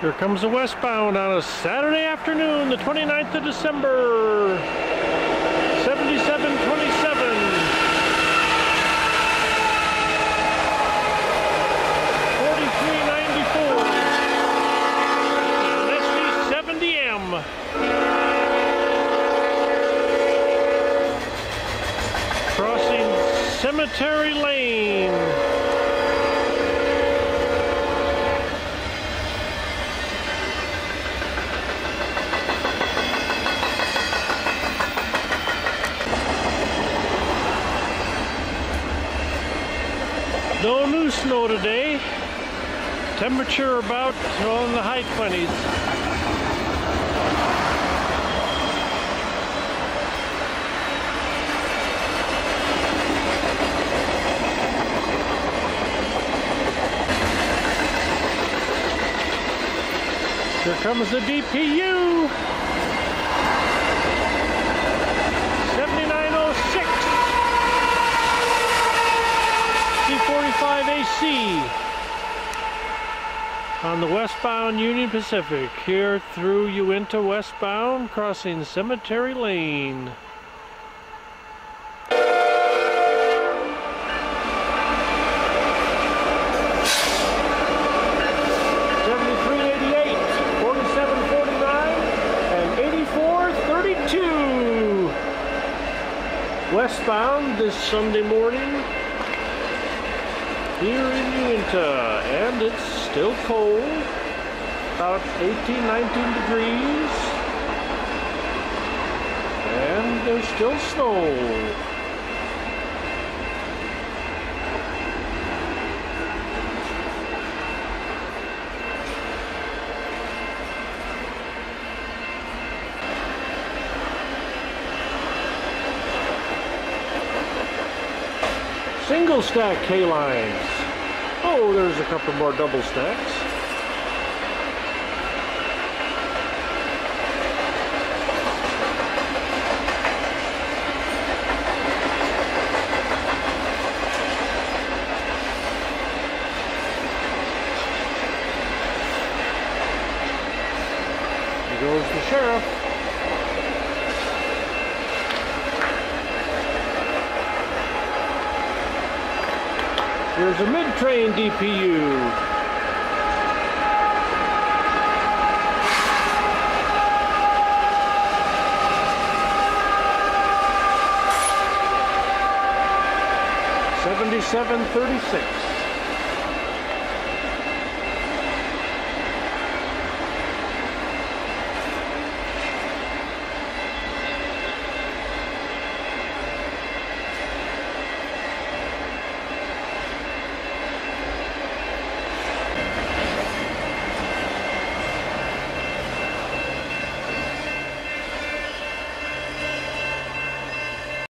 Here comes the westbound on a Saturday afternoon, the 29th of December. 7727. Forty-three ninety-four. SD seventy M. Crossing Cemetery Lane. No new snow today. Temperature about well, in the high 20s. Here comes the DPU. C45 AC on the westbound Union Pacific here through Uintah westbound crossing Cemetery Lane. Westbound this Sunday morning here in Uintah, and it's still cold, about 18, 19 degrees, and there's still snow. Single stack K-lines. Oh, there's a couple more double stacks. Goes the sheriff. Here's a mid-train DPU. Seventy-seven thirty-six.